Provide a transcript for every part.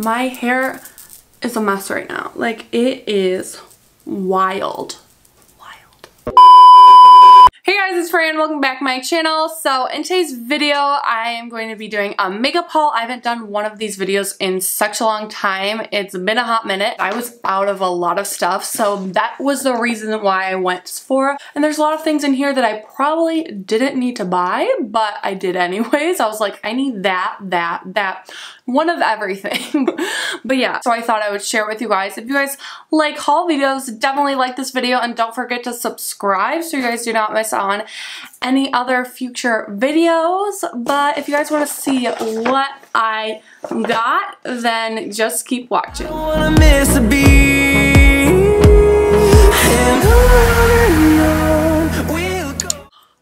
My hair is a mess right now. Like it is wild. Wild. Hey guys, it's Fran. Welcome back to my channel. So in today's video, I am going to be doing a makeup haul. I haven't done one of these videos in such a long time. It's been a hot minute. I was out of a lot of stuff, so that was the reason why I went to Sephora. And there's a lot of things in here that I probably didn't need to buy, but I did anyways. I was like, I need that, that, that one of everything. but yeah, so I thought I would share with you guys. If you guys like haul videos, definitely like this video and don't forget to subscribe so you guys do not miss on any other future videos. But if you guys want to see what I got, then just keep watching.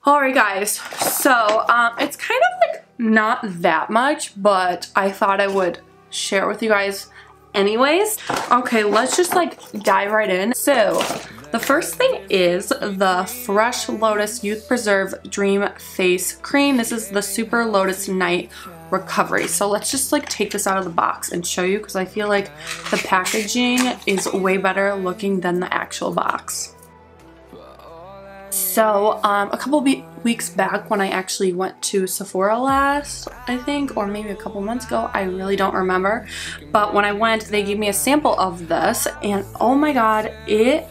Alright guys, so um, it's kind of not that much, but I thought I would share with you guys anyways. Okay, let's just like dive right in. So the first thing is the Fresh Lotus Youth Preserve Dream Face Cream. This is the Super Lotus Night Recovery. So let's just like take this out of the box and show you because I feel like the packaging is way better looking than the actual box. So um, a couple weeks back when I actually went to Sephora last, I think, or maybe a couple months ago, I really don't remember. But when I went, they gave me a sample of this and oh my god, it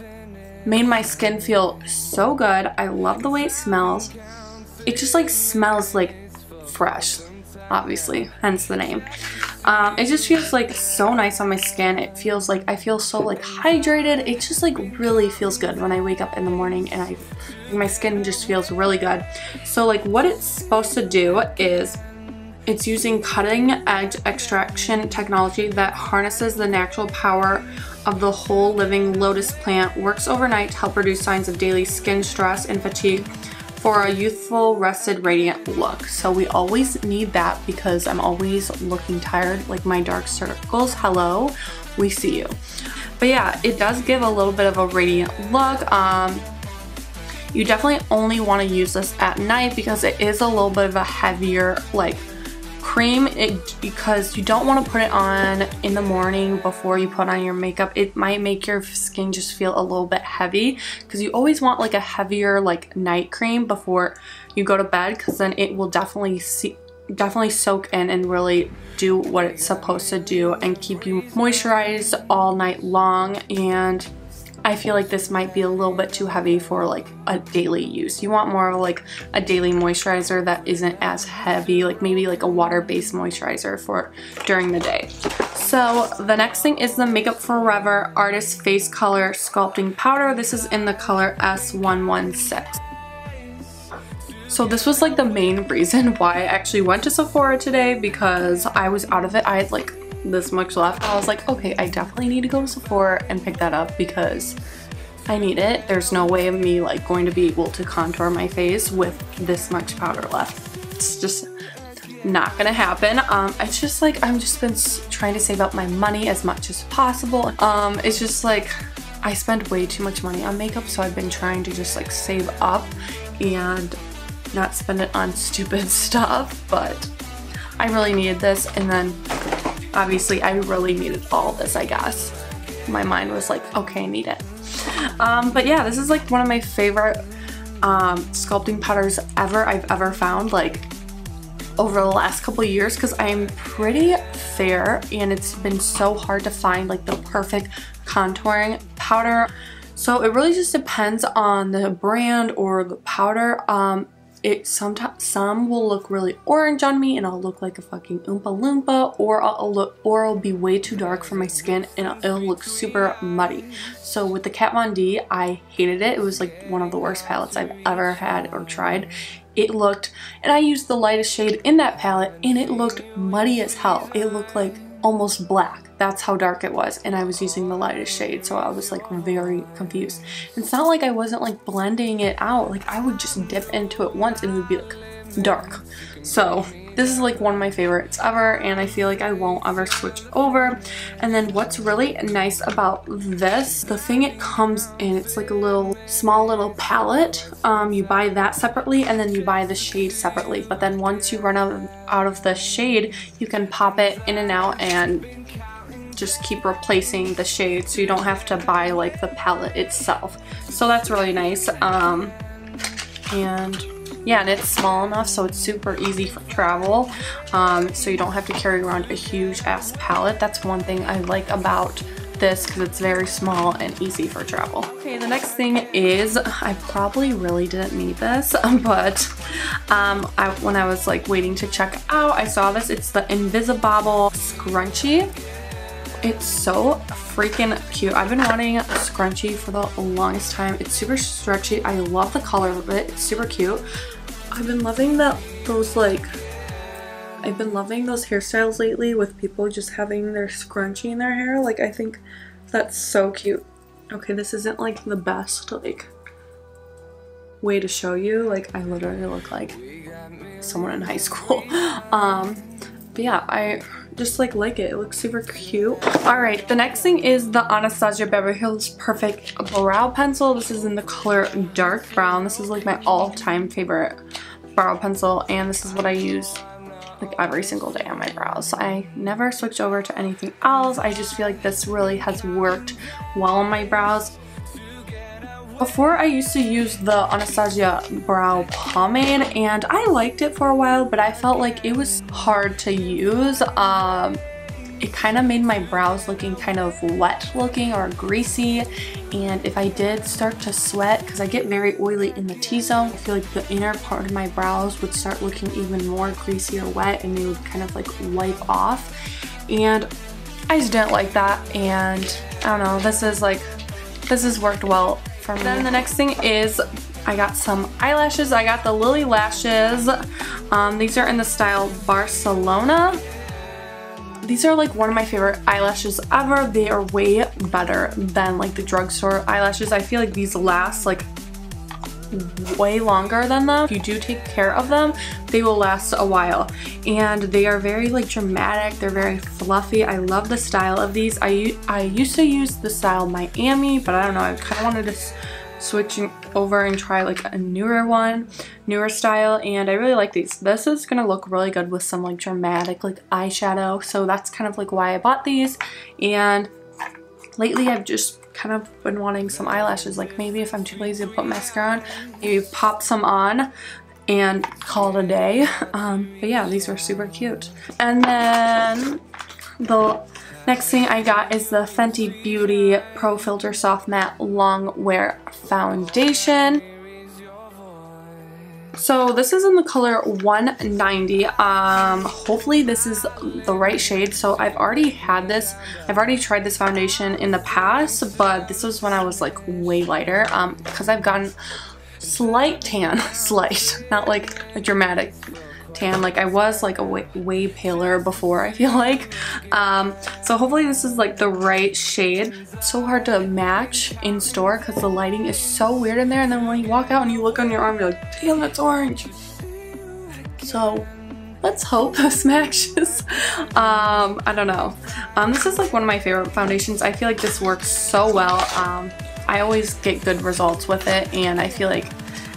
made my skin feel so good. I love the way it smells. It just like smells like fresh, obviously, hence the name. Um, it just feels like so nice on my skin. It feels like I feel so like hydrated. It just like really feels good when I wake up in the morning and I my skin just feels really good. So like what it's supposed to do is it's using cutting edge extraction technology that harnesses the natural power of the whole living lotus plant, works overnight to help reduce signs of daily skin stress and fatigue for a youthful, rested, radiant look. So we always need that because I'm always looking tired, like my dark circles. Hello, we see you. But yeah, it does give a little bit of a radiant look. Um, you definitely only want to use this at night because it is a little bit of a heavier like cream it, because you don't want to put it on in the morning before you put on your makeup. It might make your skin just feel a little bit heavy because you always want like a heavier like night cream before you go to bed because then it will definitely see definitely soak in and really do what it's supposed to do and keep you moisturized all night long and I feel like this might be a little bit too heavy for like a daily use. You want more of like a daily moisturizer that isn't as heavy, like maybe like a water-based moisturizer for during the day. So the next thing is the Makeup Forever Artist Face Color Sculpting Powder. This is in the color S116. So this was like the main reason why I actually went to Sephora today because I was out of it. I had like this much left. I was like, okay, I definitely need to go to Sephora and pick that up because I need it. There's no way of me like going to be able to contour my face with this much powder left. It's just not gonna happen. Um, it's just like, I'm just been trying to save up my money as much as possible. Um, it's just like, I spend way too much money on makeup, so I've been trying to just like save up and not spend it on stupid stuff, but I really needed this and then obviously I really needed all this, I guess. My mind was like, okay, I need it. Um, but yeah, this is like one of my favorite um, sculpting powders ever I've ever found like over the last couple years because I'm pretty fair and it's been so hard to find like the perfect contouring powder. So it really just depends on the brand or the powder. Um, it sometimes some will look really orange on me and I'll look like a fucking Oompa Loompa or I'll look or it'll be way too dark for my skin and it'll look super muddy. So with the Kat Von D, I hated it. It was like one of the worst palettes I've ever had or tried. It looked, and I used the lightest shade in that palette and it looked muddy as hell. It looked like almost black. That's how dark it was. And I was using the lightest shade. So I was like very confused. It's not like I wasn't like blending it out. Like I would just dip into it once and it would be like dark. So this is like one of my favorites ever and I feel like I won't ever switch over. And then what's really nice about this, the thing it comes in, it's like a little small little palette. Um, you buy that separately and then you buy the shade separately. But then once you run out of, out of the shade, you can pop it in and out and just keep replacing the shade so you don't have to buy like the palette itself. So that's really nice. Um, and yeah, and it's small enough so it's super easy for travel. Um, so you don't have to carry around a huge ass palette. That's one thing I like about this because it's very small and easy for travel. Okay, the next thing is, I probably really didn't need this, but um, I, when I was like waiting to check out, I saw this. It's the Invisibobble Scrunchie. It's so freaking cute. I've been wanting a scrunchie for the longest time. It's super stretchy. I love the color of it. It's super cute. I've been loving that those like I've been loving those hairstyles lately with people just having their scrunchie in their hair. Like I think that's so cute. Okay, this isn't like the best like way to show you. Like I literally look like someone in high school. Um, but yeah, I just like like it. It looks super cute. Alright, the next thing is the Anastasia Beverly Hills Perfect Brow Pencil. This is in the color dark brown. This is like my all-time favorite brow pencil and this is what I use like every single day on my brows. I never switch over to anything else. I just feel like this really has worked well on my brows. Before I used to use the Anastasia brow pomade and I liked it for a while but I felt like it was hard to use. Um, it kind of made my brows looking kind of wet looking or greasy and if I did start to sweat because I get very oily in the T-zone I feel like the inner part of my brows would start looking even more greasy or wet and they would kind of like wipe off and I just didn't like that and I don't know this is like this has worked well for me. Then the next thing is I got some eyelashes. I got the Lilly Lashes. Um, these are in the style Barcelona. These are like one of my favorite eyelashes ever. They are way better than like the drugstore eyelashes. I feel like these last like way longer than them. If you do take care of them, they will last a while. And they are very like dramatic. They're very fluffy. I love the style of these. I, I used to use the style Miami, but I don't know. I kind of wanted to switch over and try like a newer one, newer style, and I really like these. This is gonna look really good with some like dramatic like eyeshadow, so that's kind of like why I bought these, and lately I've just kind of been wanting some eyelashes. Like maybe if I'm too lazy to put mascara on, maybe pop some on and call it a day. Um, but yeah, these were super cute. And then the next thing I got is the Fenty Beauty Pro Filter Soft Matte Long Wear Foundation. So this is in the color 190. Um, hopefully this is the right shade. So I've already had this. I've already tried this foundation in the past, but this was when I was like way lighter um, because I've gotten slight tan, slight, not like a dramatic tan. Like I was like a way, way paler before I feel like. Um, so hopefully this is like the right shade. It's so hard to match in store because the lighting is so weird in there and then when you walk out and you look on your arm you're like damn that's orange. So let's hope this matches. Um, I don't know. Um, this is like one of my favorite foundations. I feel like this works so well. Um, I always get good results with it and I feel like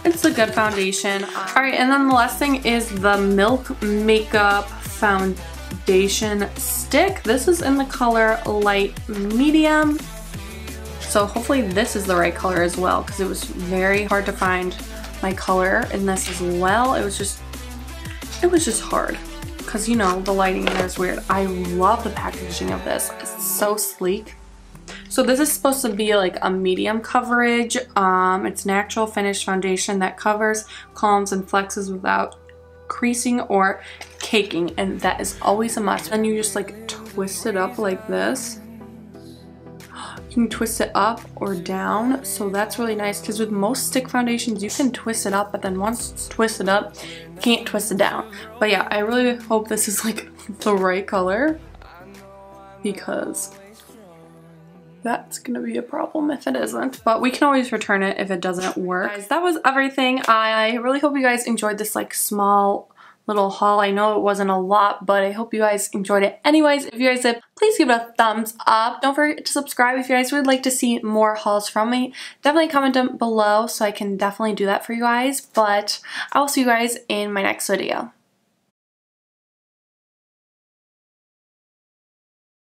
it's a good foundation. Alright, and then the last thing is the Milk Makeup Foundation Stick. This is in the color Light Medium. So hopefully this is the right color as well because it was very hard to find my color in this as well. It was just, it was just hard because you know the lighting there is weird. I love the packaging of this. It's so sleek. So this is supposed to be like a medium coverage. Um, it's natural finish foundation that covers, calms, and flexes without creasing or caking. And that is always a must. And you just like twist it up like this. You can twist it up or down. So that's really nice because with most stick foundations, you can twist it up, but then once it's twisted up, you can't twist it down. But yeah, I really hope this is like the right color because that's gonna be a problem if it isn't but we can always return it if it doesn't work. Guys. That was everything. I really hope you guys enjoyed this like small little haul. I know it wasn't a lot but i hope you guys enjoyed it. Anyways if you guys did please give it a thumbs up. Don't forget to subscribe if you guys would like to see more hauls from me. Definitely comment down below so i can definitely do that for you guys but i will see you guys in my next video